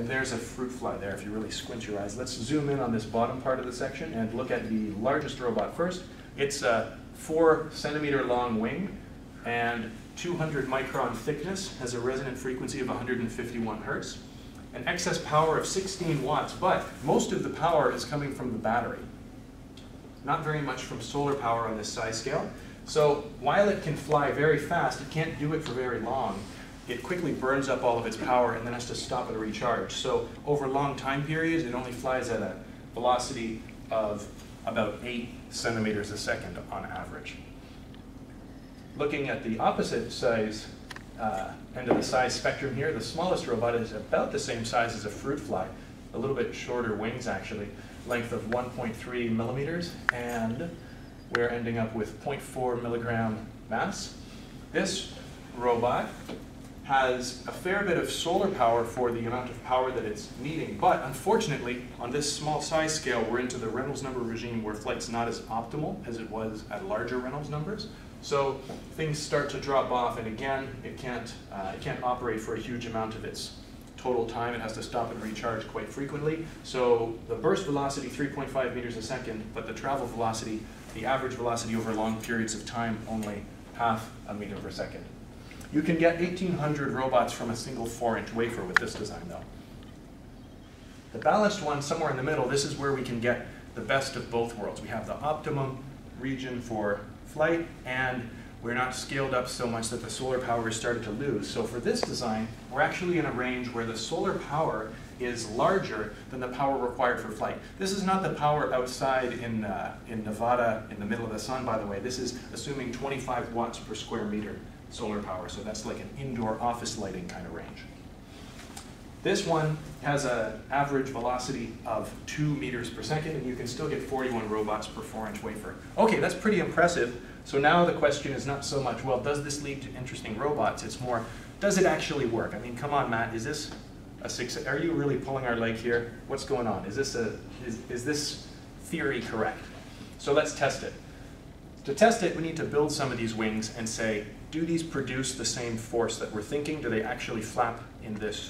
And there's a fruit fly there if you really squint your eyes. Let's zoom in on this bottom part of the section and look at the largest robot first. It's a four centimeter long wing and 200 micron thickness, has a resonant frequency of 151 hertz, an excess power of 16 watts, but most of the power is coming from the battery. Not very much from solar power on this size scale. So while it can fly very fast, it can't do it for very long. It quickly burns up all of its power and then has to stop and recharge. So over long time periods, it only flies at a velocity of about 8 centimeters a second on average. Looking at the opposite size uh, end of the size spectrum here, the smallest robot is about the same size as a fruit fly, a little bit shorter wings actually, length of 1.3 millimeters, and we're ending up with 0.4 milligram mass. This robot has a fair bit of solar power for the amount of power that it's needing, but unfortunately, on this small size scale, we're into the Reynolds number regime where flight's not as optimal as it was at larger Reynolds numbers. So things start to drop off, and again, it can't, uh, it can't operate for a huge amount of its total time. It has to stop and recharge quite frequently. So the burst velocity, 3.5 meters a second, but the travel velocity, the average velocity over long periods of time, only half a meter per second. You can get 1,800 robots from a single 4-inch wafer with this design, though. The balanced one, somewhere in the middle, this is where we can get the best of both worlds. We have the optimum region for flight, and we're not scaled up so much that the solar power is started to lose. So for this design, we're actually in a range where the solar power is larger than the power required for flight. This is not the power outside in, uh, in Nevada in the middle of the sun, by the way. This is assuming 25 watts per square meter solar power. So that's like an indoor office lighting kind of range. This one has an average velocity of 2 meters per second, and you can still get 41 robots per 4-inch wafer. Okay, that's pretty impressive. So now the question is not so much, well, does this lead to interesting robots? It's more, does it actually work? I mean, come on, Matt, is this a success? Are you really pulling our leg here? What's going on? Is this, a, is, is this theory correct? So let's test it. To test it, we need to build some of these wings and say, do these produce the same force that we're thinking? Do they actually flap in this